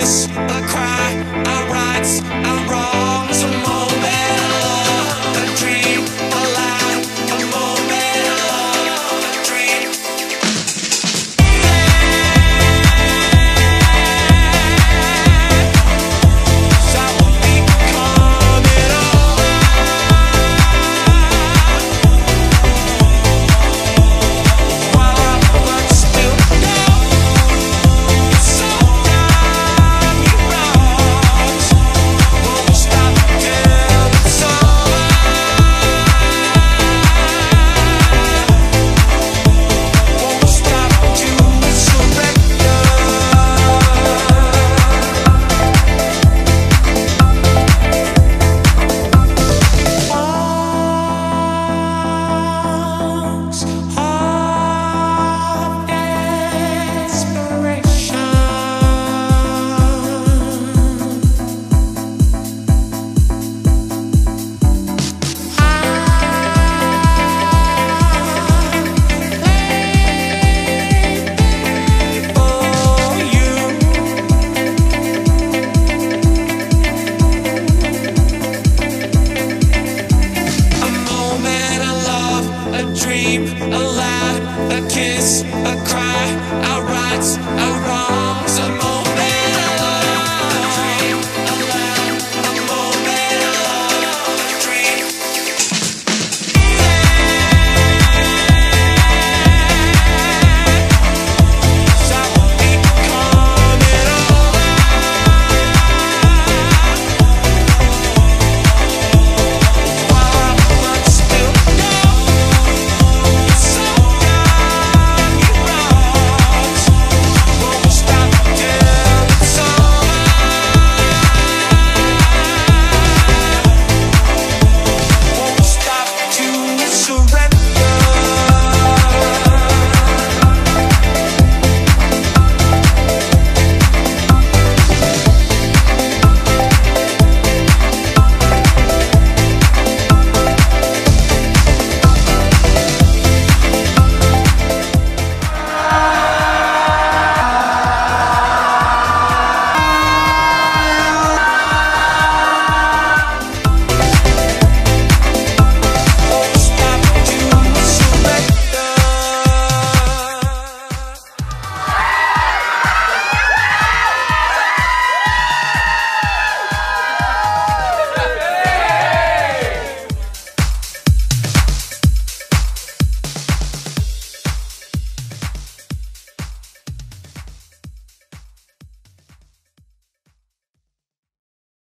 kiss